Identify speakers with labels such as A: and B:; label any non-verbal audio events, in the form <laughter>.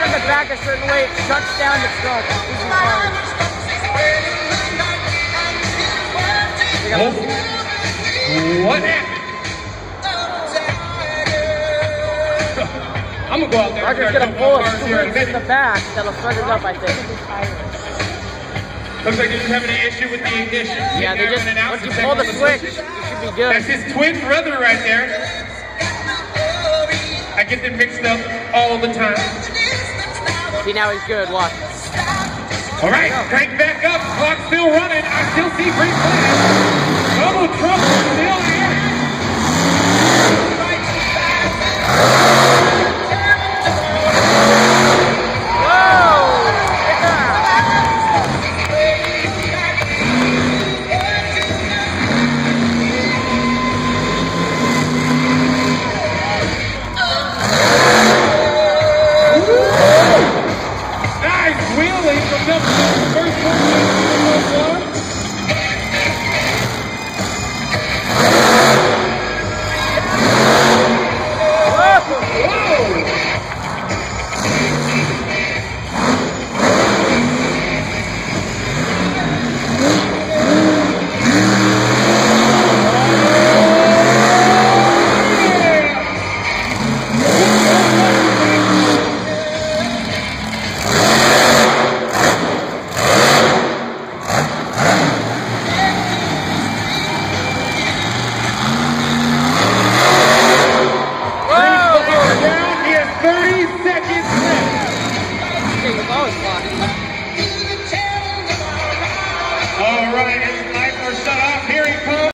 A: turn it back a certain way, it shuts down the truck.
B: Oh. What happened? <laughs> I'm gonna go out there.
A: Roger's gonna pull
B: my
A: a
B: cars here in a
A: switch in the back that'll start it up, I think.
B: Looks like they're just having an issue with the ignition.
A: Yeah, they just, once you pull the switch, it should be good.
B: That's his twin brother right there. I get them mixed up all the time.
A: See, now he's good, watch.
B: All right, crank back up. Clock's still running. I still see green flags. Whoa! He
A: was